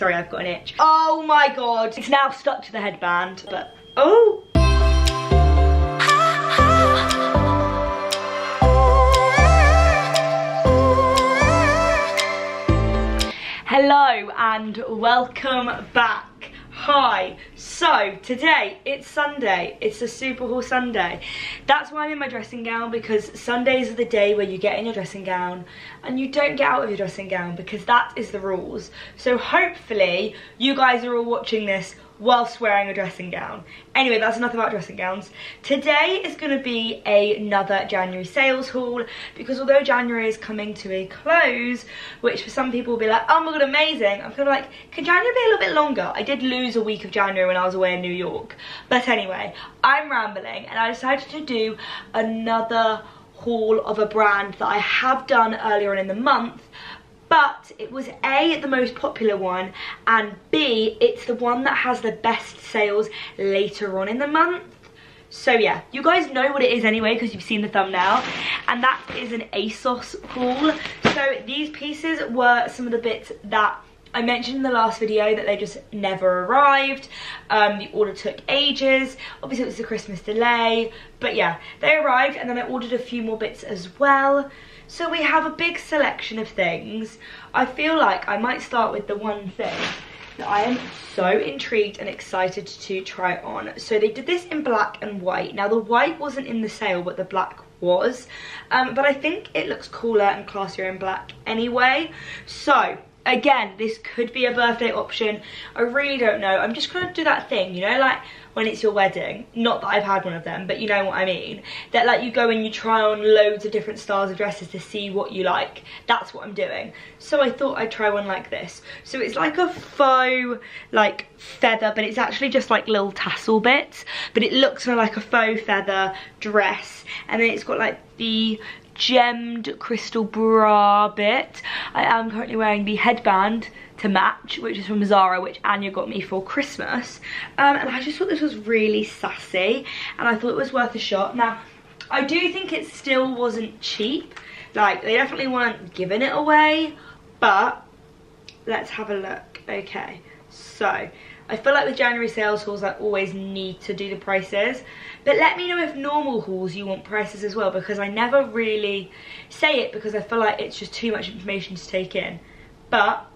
Sorry, I've got an itch. Oh my god. It's now stuck to the headband, but, oh. Hello and welcome back. Hi, so today it's Sunday, it's a super haul Sunday. That's why I'm in my dressing gown because Sundays are the day where you get in your dressing gown and you don't get out of your dressing gown because that is the rules. So hopefully you guys are all watching this whilst wearing a dressing gown. Anyway, that's enough about dressing gowns. Today is going to be another January sales haul because although January is coming to a close, which for some people will be like, oh my god, amazing, I'm kind of like, can January be a little bit longer? I did lose a week of January when I was away in New York. But anyway, I'm rambling and I decided to do another haul of a brand that I have done earlier on in the month but it was A, the most popular one, and B, it's the one that has the best sales later on in the month. So yeah, you guys know what it is anyway because you've seen the thumbnail. And that is an ASOS haul. So these pieces were some of the bits that I mentioned in the last video that they just never arrived. Um, the order took ages. Obviously it was a Christmas delay. But yeah, they arrived and then I ordered a few more bits as well. So we have a big selection of things. I feel like I might start with the one thing that I am so intrigued and excited to try on. So they did this in black and white. Now the white wasn't in the sale, but the black was. Um, but I think it looks cooler and classier in black anyway. So again, this could be a birthday option. I really don't know. I'm just gonna do that thing, you know, like when it's your wedding. Not that I've had one of them, but you know what I mean. That like you go and you try on loads of different styles of dresses to see what you like. That's what I'm doing. So I thought I'd try one like this. So it's like a faux like feather, but it's actually just like little tassel bits. But it looks like a faux feather dress. And then it's got like the gemmed crystal bra bit. I am currently wearing the headband to match, which is from Zara, which Anya got me for Christmas. Um, and I just thought this was really sassy, and I thought it was worth a shot. Now, I do think it still wasn't cheap. Like, they definitely weren't giving it away, but let's have a look. Okay, so I feel like with January sales hauls, I always need to do the prices. But let me know if normal hauls you want prices as well, because I never really say it because I feel like it's just too much information to take in. But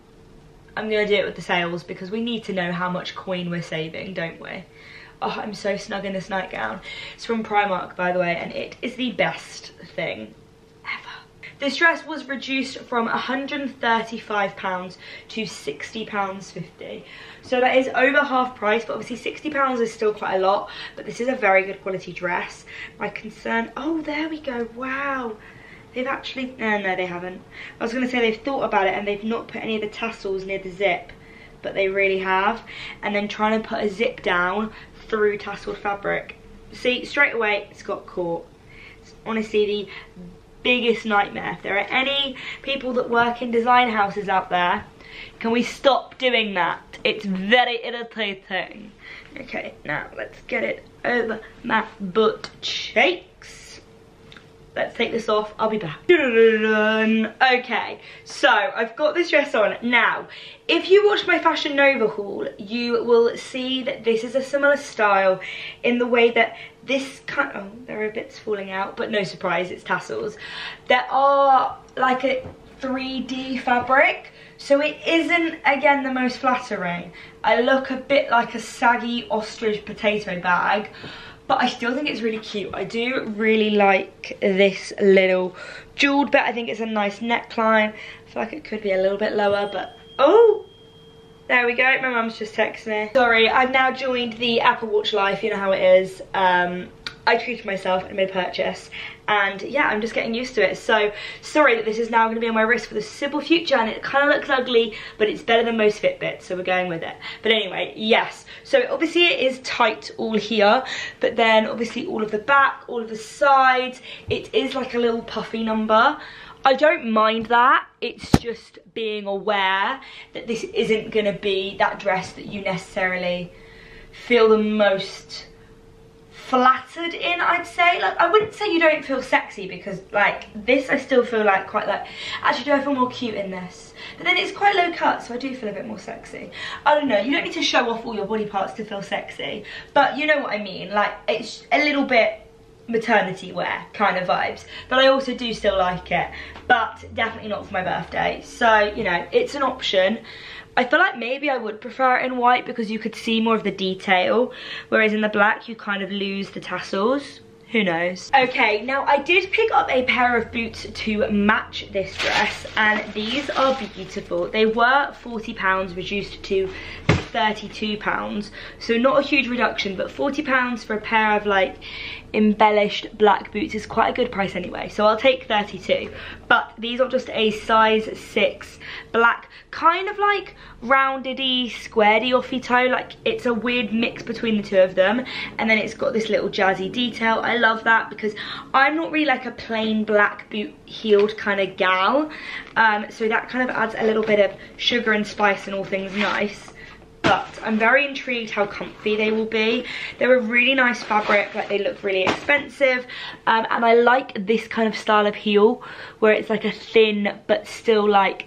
I'm going to do it with the sales because we need to know how much coin we're saving, don't we? Oh, I'm so snug in this nightgown. It's from Primark, by the way, and it is the best thing this dress was reduced from £135 to £60.50. So that is over half price, but obviously £60 is still quite a lot, but this is a very good quality dress. My concern, oh, there we go, wow. They've actually, no, no, they haven't. I was gonna say they've thought about it and they've not put any of the tassels near the zip, but they really have. And then trying to put a zip down through tasseled fabric. See, straight away, it's got caught. It's honestly the biggest nightmare. If there are any people that work in design houses out there, can we stop doing that? It's very irritating. Okay, now let's get it over my butt cheeks. Let's take this off, I'll be back. Okay, so I've got this dress on. Now, if you watch my Fashion Nova haul, you will see that this is a similar style in the way that this kind oh, there are bits falling out, but no surprise, it's tassels. There are like a 3D fabric, so it isn't, again, the most flattering. I look a bit like a saggy ostrich potato bag, but I still think it's really cute. I do really like this little jeweled bit. I think it's a nice neckline. I feel like it could be a little bit lower, but oh, there we go. My mum's just texted me. Sorry, I've now joined the Apple Watch life. You know how it is. Um, I treated myself and made a purchase and yeah I'm just getting used to it so sorry that this is now going to be on my wrist for the simple future and it kind of looks ugly but it's better than most Fitbits so we're going with it but anyway yes so obviously it is tight all here but then obviously all of the back all of the sides it is like a little puffy number I don't mind that it's just being aware that this isn't going to be that dress that you necessarily feel the most flattered in I'd say. Like I wouldn't say you don't feel sexy because like this I still feel like quite like actually do I feel more cute in this? But then it's quite low cut so I do feel a bit more sexy. I don't know you don't need to show off all your body parts to feel sexy but you know what I mean. Like it's a little bit maternity wear kind of vibes. But I also do still like it but definitely not for my birthday. So you know it's an option. I feel like maybe I would prefer it in white because you could see more of the detail whereas in the black you kind of lose the tassels. Who knows? Okay now i did pick up a pair of boots to match this dress and these are beautiful. They were 40 pounds reduced to 32 pounds. So not a huge reduction but 40 pounds for a pair of like embellished black boots is quite a good price anyway. So i'll take 32 but these are just a size 6 black kind of like roundedy squaredy offy toe. Like it's a weird mix between the two of them. And then it's got this little jazzy detail. I love that because i'm not really like a plain black boot heeled kind of gal. Um, so that kind of adds a little bit of sugar and spice and all things nice but I'm very intrigued how comfy they will be. They're a really nice fabric, like they look really expensive, um, and I like this kind of style of heel, where it's like a thin, but still like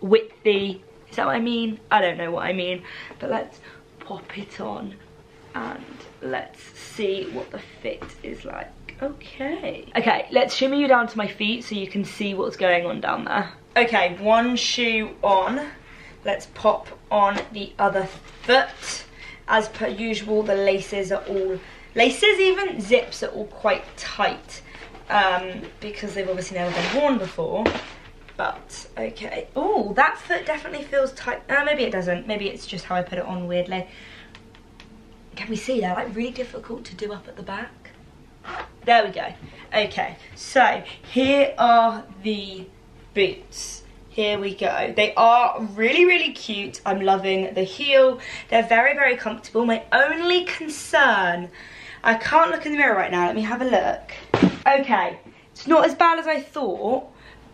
widthy, is that what I mean? I don't know what I mean, but let's pop it on and let's see what the fit is like. Okay. Okay, let's shimmy you down to my feet so you can see what's going on down there. Okay, one shoe on. Let's pop on the other foot. As per usual, the laces are all, laces even, zips are all quite tight um, because they've obviously never been worn before. But, okay. Oh, that foot definitely feels tight. Uh, maybe it doesn't. Maybe it's just how I put it on weirdly. Can we see? They're like really difficult to do up at the back. There we go. Okay, so here are the boots. Here we go. They are really, really cute. I'm loving the heel. They're very, very comfortable. My only concern, I can't look in the mirror right now. Let me have a look. Okay, it's not as bad as I thought.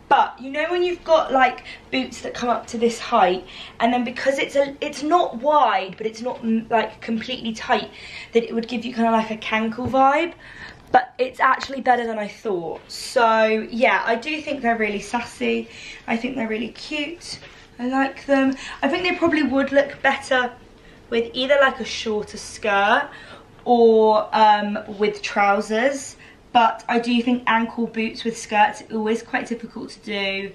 But you know when you've got like boots that come up to this height and then because it's a it's not wide but it's not like completely tight that it would give you kind of like a cankle vibe but it's actually better than I thought. So yeah, I do think they're really sassy. I think they're really cute. I like them. I think they probably would look better with either like a shorter skirt or um, with trousers. But I do think ankle boots with skirts are always quite difficult to do.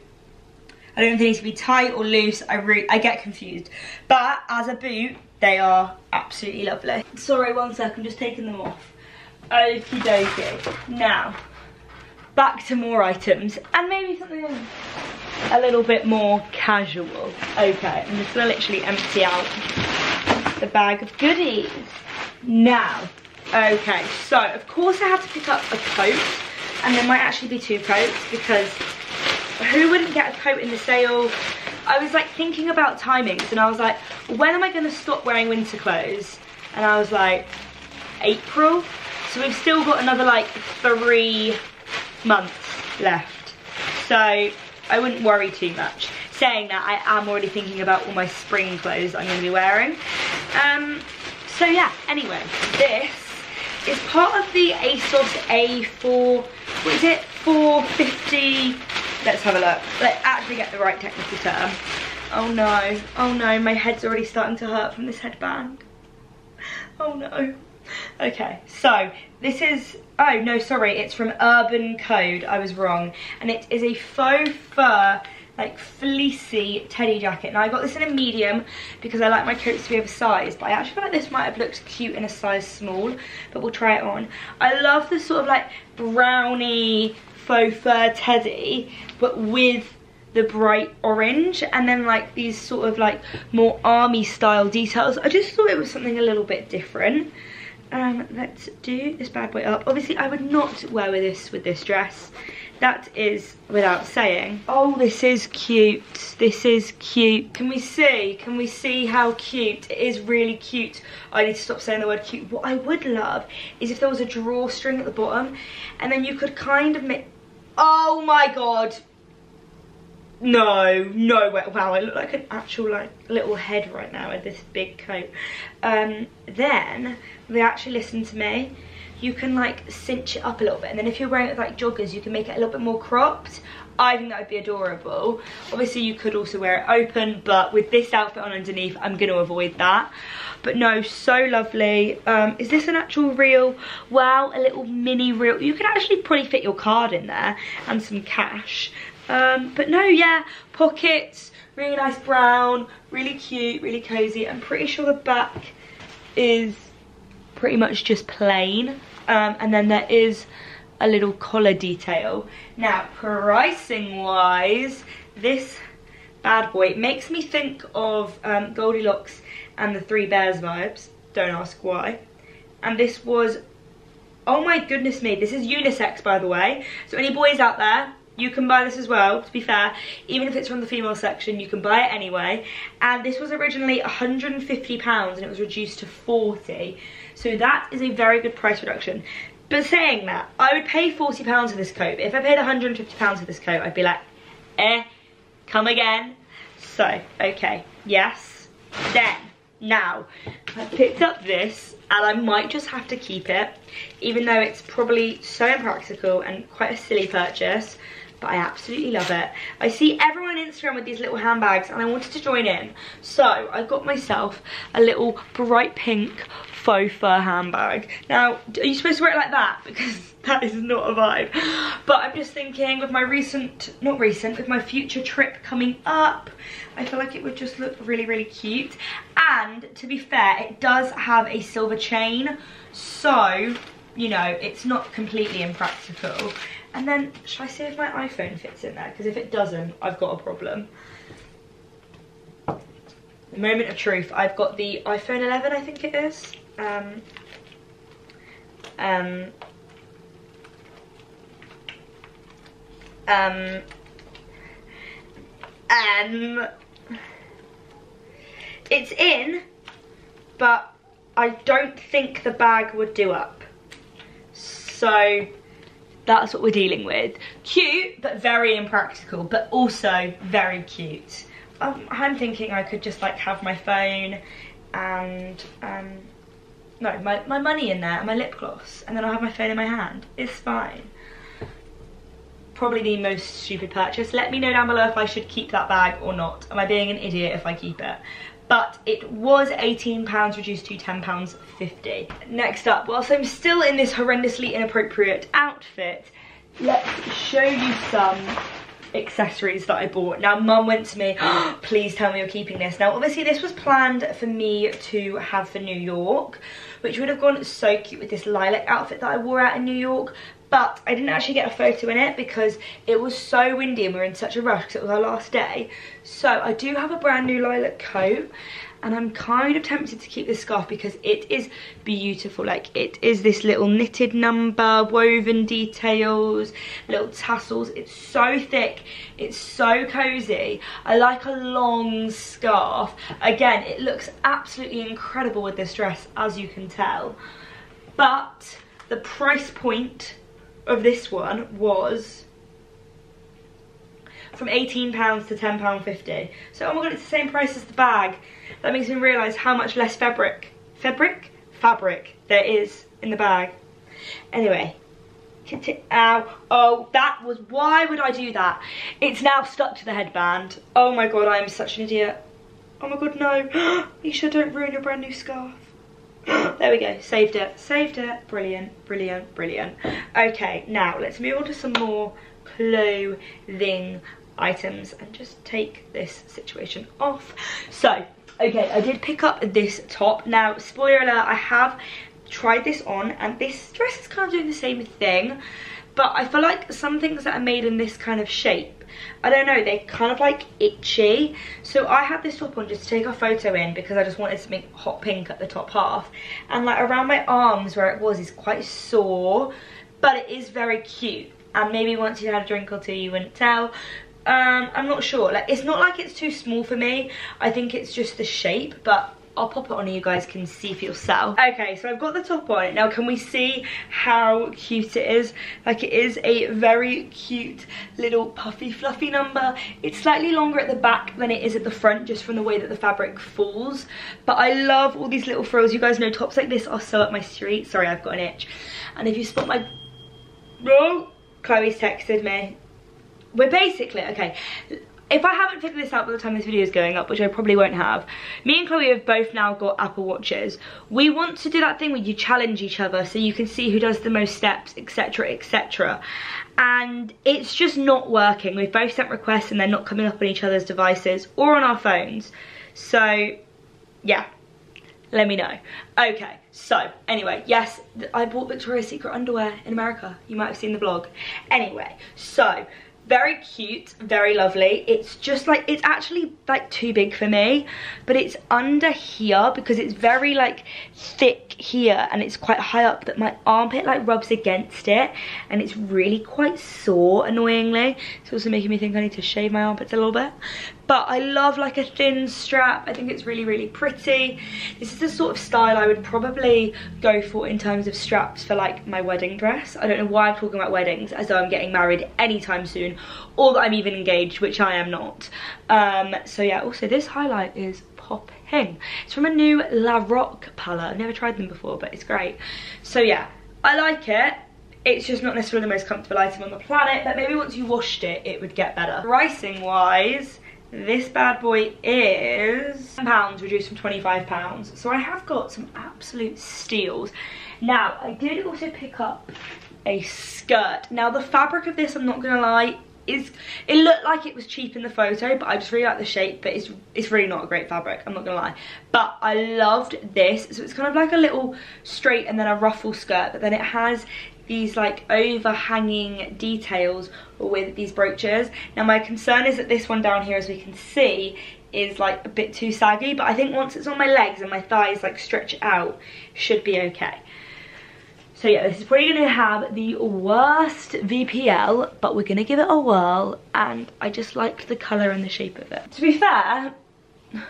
I don't think they need to be tight or loose. I really, I get confused. But as a boot, they are absolutely lovely. Sorry, one sec, I'm just taking them off. Okie dokie. Now, back to more items and maybe something a little bit more casual. Okay, I'm just gonna literally empty out the bag of goodies. Now, okay, so of course I had to pick up a coat and there might actually be two coats because who wouldn't get a coat in the sale? I was like thinking about timings and I was like, when am I gonna stop wearing winter clothes? And I was like, April? So we've still got another like three months left. So I wouldn't worry too much. Saying that, I am already thinking about all my spring clothes I'm going to be wearing. Um, so yeah, anyway, this is part of the ASOS A4, what is it, 450, let's have a look. Let's actually get the right technical term. Oh no, oh no, my head's already starting to hurt from this headband. Oh no. Okay, so this is, oh no, sorry, it's from Urban Code, I was wrong. And it is a faux fur, like fleecy teddy jacket. Now I got this in a medium because I like my coats to be oversized, but I actually feel like this might have looked cute in a size small, but we'll try it on. I love the sort of like browny faux fur teddy, but with the bright orange and then like these sort of like more army style details. I just thought it was something a little bit different. Um, let's do this bad boy up. Obviously, I would not wear this with this dress. That is without saying. Oh, this is cute. This is cute. Can we see? Can we see how cute? It is really cute. I need to stop saying the word cute. What I would love is if there was a drawstring at the bottom and then you could kind of make... Oh my god. No, no way. Wow, I look like an actual like little head right now with this big coat. Um, then they actually listen to me. You can like cinch it up a little bit, and then if you're wearing it like joggers, you can make it a little bit more cropped. I think that would be adorable. Obviously, you could also wear it open, but with this outfit on underneath, I'm going to avoid that. But no, so lovely. Um, is this an actual reel? Wow, a little mini reel. You could actually probably fit your card in there and some cash. Um, but no, yeah, pockets, really nice brown, really cute, really cozy. I'm pretty sure the back is pretty much just plain. Um, and then there is a little collar detail. Now, pricing wise, this bad boy makes me think of um, Goldilocks and the Three Bears vibes. Don't ask why. And this was, oh my goodness me, this is unisex by the way. So any boys out there, you can buy this as well, to be fair. Even if it's from the female section, you can buy it anyway. And this was originally £150 and it was reduced to 40 So that is a very good price reduction. But saying that, I would pay £40 for this coat. If I paid £150 for this coat, I'd be like, eh, come again. So, okay, yes. Then, now, I picked up this and I might just have to keep it, even though it's probably so impractical and quite a silly purchase but I absolutely love it. I see everyone on Instagram with these little handbags and I wanted to join in. So I got myself a little bright pink faux fur handbag. Now, are you supposed to wear it like that? Because that is not a vibe. But I'm just thinking with my recent, not recent, with my future trip coming up, I feel like it would just look really, really cute. And to be fair, it does have a silver chain. So, you know, it's not completely impractical. And then, should I see if my iPhone fits in there? Because if it doesn't, I've got a problem. Moment of truth, I've got the iPhone 11, I think it is. Um, um, um, um, it's in, but I don't think the bag would do up. So that's what we're dealing with. Cute, but very impractical, but also very cute. Um, I'm thinking I could just like have my phone and, um, no, my, my money in there and my lip gloss, and then I'll have my phone in my hand. It's fine. Probably the most stupid purchase. Let me know down below if I should keep that bag or not. Am I being an idiot if I keep it? But it was £18 reduced to £10.50. Next up, whilst I'm still in this horrendously inappropriate outfit, let's show you some accessories that I bought. Now mum went to me, oh, please tell me you're keeping this. Now obviously this was planned for me to have for New York, which would have gone so cute with this lilac outfit that I wore out in New York, but I didn't actually get a photo in it because it was so windy and we were in such a rush because it was our last day. So I do have a brand new lilac coat and I'm kind of tempted to keep this scarf because it is beautiful. Like it is this little knitted number, woven details, little tassels. It's so thick, it's so cozy. I like a long scarf. Again, it looks absolutely incredible with this dress as you can tell. But the price point of this one was from £18 to £10.50. So oh my god, it's the same price as the bag. That makes me realise how much less fabric, fabric? Fabric there is in the bag. Anyway, ow, uh, oh, that was, why would I do that? It's now stuck to the headband. Oh my god, I am such an idiot. Oh my god, no. Isha, don't ruin your brand new scarf. There we go, saved it, saved it. Brilliant, brilliant, brilliant. Okay, now let's move on to some more clothing items and just take this situation off. So, okay, I did pick up this top. Now, spoiler alert, I have tried this on and this dress is kind of doing the same thing but I feel like some things that are made in this kind of shape I don't know, they're kind of like itchy. So I had this top on just to take a photo in because I just wanted something hot pink at the top half. And like around my arms where it was is quite sore, but it is very cute. And maybe once you had a drink or two you wouldn't tell. Um, I'm not sure. Like It's not like it's too small for me. I think it's just the shape, but I'll pop it on and you guys can see for yourself. Okay, so I've got the top on. Now, can we see how cute it is? Like, it is a very cute little puffy fluffy number. It's slightly longer at the back than it is at the front, just from the way that the fabric falls. But I love all these little frills. You guys know tops like this are so up my street. Sorry, I've got an itch. And if you spot my... Oh, Chloe's texted me. We're basically, okay, if I haven't figured this out by the time this video is going up, which I probably won't have, me and Chloe have both now got Apple Watches. We want to do that thing where you challenge each other so you can see who does the most steps, etc, etc. And it's just not working. We've both sent requests and they're not coming up on each other's devices or on our phones. So, yeah, let me know. Okay, so anyway, yes, I bought Victoria's Secret underwear in America. You might have seen the vlog. Anyway, so very cute very lovely. It's just like it's actually like too big for me but it's under here because it's very like thick here and it's quite high up that my armpit like rubs against it and it's really quite sore annoyingly it's also making me think I need to shave my armpits a little bit but I love like a thin strap. I think it's really, really pretty. This is the sort of style I would probably go for in terms of straps for like my wedding dress. I don't know why I'm talking about weddings as though I'm getting married anytime soon or that I'm even engaged, which I am not. Um, so yeah, also this highlight is popping. It's from a new La Rock palette. I've never tried them before, but it's great. So yeah, I like it it's just not necessarily the most comfortable item on the planet but maybe once you washed it it would get better pricing wise this bad boy is pounds reduced from 25 pounds. So I have got some absolute steals. Now, I did also pick up a skirt. Now, the fabric of this, I'm not gonna lie, is it looked like it was cheap in the photo, but I just really like the shape, but it's it's really not a great fabric, I'm not gonna lie. But I loved this. So it's kind of like a little straight and then a ruffle skirt, but then it has these like overhanging details with these brooches. Now my concern is that this one down here, as we can see, is like a bit too saggy, but I think once it's on my legs and my thighs like stretch out, should be okay. So yeah, this is probably going to have the worst VPL, but we're going to give it a whirl, and I just liked the colour and the shape of it. To be fair, let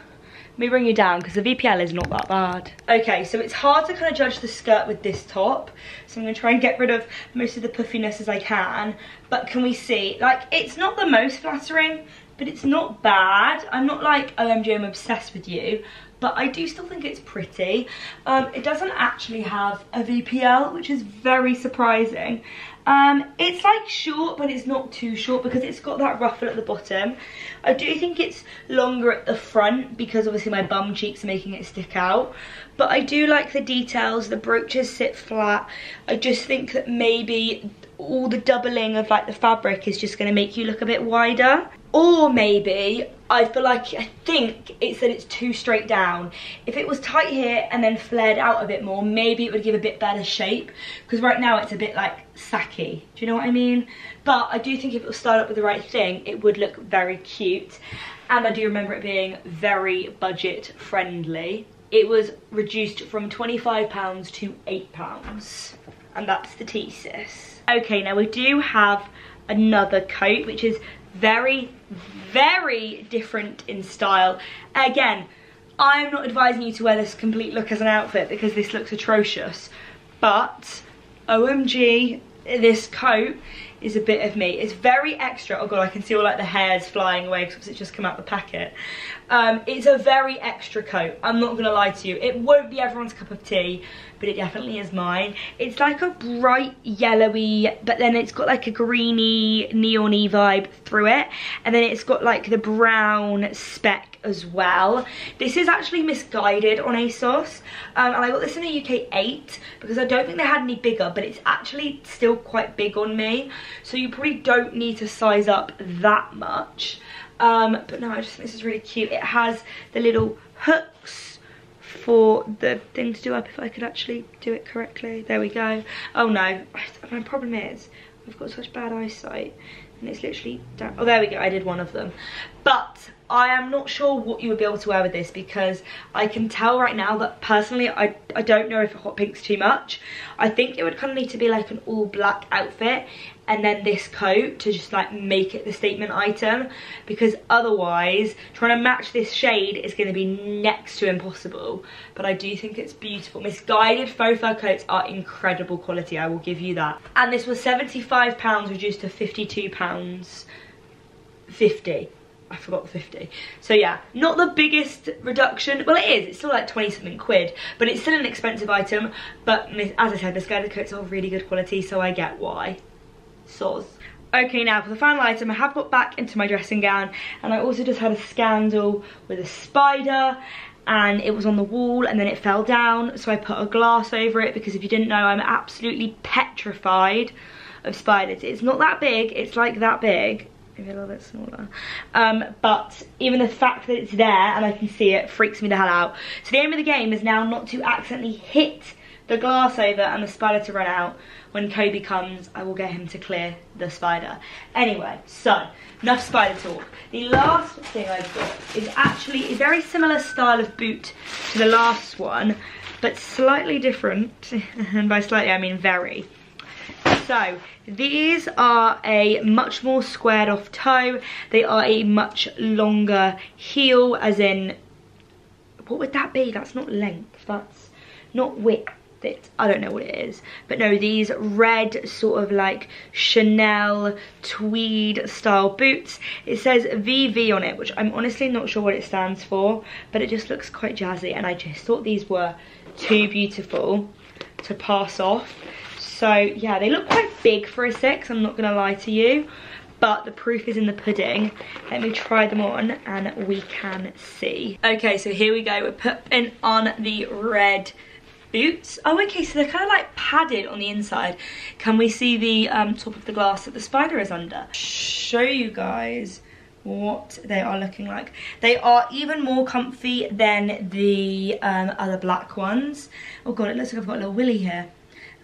me bring you down because the VPL is not that bad. Okay, so it's hard to kind of judge the skirt with this top. So I'm going to try and get rid of most of the puffiness as I can. But can we see, like, it's not the most flattering, but it's not bad. I'm not like, OMG, I'm obsessed with you. But I do still think it's pretty. Um, it doesn't actually have a VPL, which is very surprising. Um, it's like short, but it's not too short because it's got that ruffle at the bottom. I do think it's longer at the front because obviously my bum cheeks are making it stick out. But I do like the details, the brooches sit flat. I just think that maybe all the doubling of like the fabric is just going to make you look a bit wider. Or maybe I feel like, I think it's that it's too straight down. If it was tight here and then flared out a bit more, maybe it would give a bit better shape. Because right now it's a bit like sacky. Do you know what I mean? But I do think if it was styled up with the right thing, it would look very cute. And I do remember it being very budget friendly. It was reduced from £25 to £8. And that's the thesis. Okay, now we do have another coat, which is very, very different in style. Again, I'm not advising you to wear this complete look as an outfit because this looks atrocious. But, OMG, this coat is a bit of me. It's very extra. Oh god, I can see all like the hairs flying away because it's just come out the packet. Um, it's a very extra coat. I'm not gonna lie to you. It won't be everyone's cup of tea, but it definitely is mine. It's like a bright yellowy, but then it's got like a greeny, neony vibe through it. And then it's got like the brown speck as well. This is actually Missguided on ASOS. Um, and I got this in a UK 8 because I don't think they had any bigger, but it's actually still quite big on me. So you probably don't need to size up that much. Um, but no, I just think this is really cute. It has the little hooks for the thing to do up if I could actually do it correctly. There we go. Oh no, my problem is I've got such bad eyesight and it's literally down. Oh, there we go. I did one of them. But I am not sure what you would be able to wear with this because I can tell right now that personally I, I don't know if hot pink's too much. I think it would kind of need to be like an all black outfit and then this coat to just like make it the statement item because otherwise trying to match this shade is going to be next to impossible but I do think it's beautiful. Missguided faux fur coats are incredible quality I will give you that and this was £75 reduced to £52 50 I forgot the 50. So yeah, not the biggest reduction. Well, it is. It's still like 20 something quid, but it's still an expensive item. But as I said, the skirt coats are really good quality, so I get why. Soz. Okay, now for the final item, I have got back into my dressing gown, and I also just had a scandal with a spider, and it was on the wall, and then it fell down, so I put a glass over it, because if you didn't know, I'm absolutely petrified of spiders. It's not that big, it's like that big, maybe a little bit smaller. Um, but even the fact that it's there and I can see it freaks me the hell out. So the aim of the game is now not to accidentally hit the glass over and the spider to run out. When Kobe comes, I will get him to clear the spider. Anyway, so, enough spider talk. The last thing I've got is actually a very similar style of boot to the last one, but slightly different. and by slightly, I mean very. So, these are a much more squared off toe. They are a much longer heel, as in, what would that be? That's not length, that's not width. It, I don't know what it is. But no, these red sort of like Chanel tweed style boots. It says VV on it, which I'm honestly not sure what it stands for, but it just looks quite jazzy. And I just thought these were too beautiful to pass off. So yeah, they look quite big for a six, I'm not gonna lie to you. But the proof is in the pudding. Let me try them on and we can see. Okay, so here we go. We're putting on the red boots. Oh, okay, so they're kind of like padded on the inside. Can we see the um, top of the glass that the spider is under? Show you guys what they are looking like. They are even more comfy than the um, other black ones. Oh god, it looks like I've got a little willy here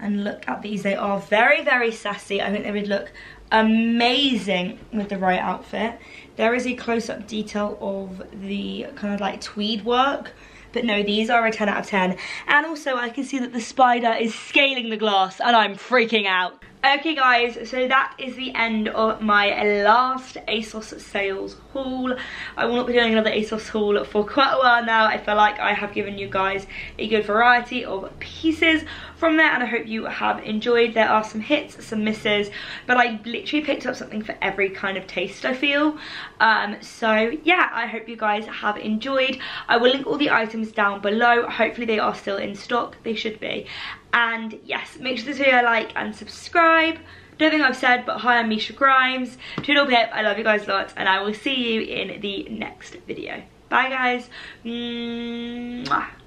and look at these. They are very, very sassy. I think they would look amazing with the right outfit. There is a close-up detail of the kind of like tweed work. But no, these are a 10 out of 10. And also I can see that the spider is scaling the glass and I'm freaking out. Okay guys, so that is the end of my last ASOS sales haul. I will not be doing another ASOS haul for quite a while now. I feel like I have given you guys a good variety of pieces from there and I hope you have enjoyed. There are some hits, some misses, but I literally picked up something for every kind of taste I feel. Um, so yeah, I hope you guys have enjoyed. I will link all the items down below. Hopefully they are still in stock. They should be. And yes, make sure this video like and subscribe. Don't think I've said, but hi, I'm Misha Grimes. Toodle pip, I love you guys lots, and I will see you in the next video. Bye, guys. Mwah.